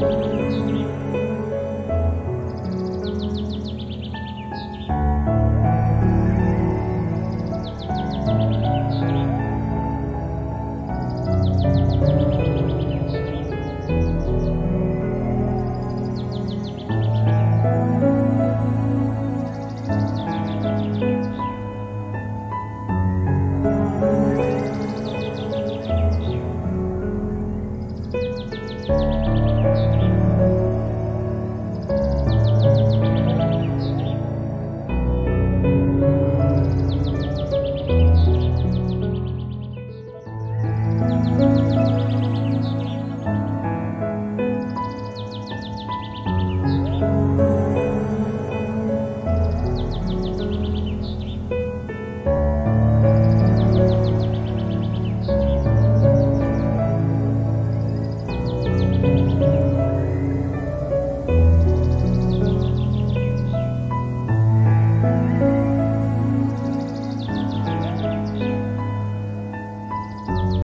Música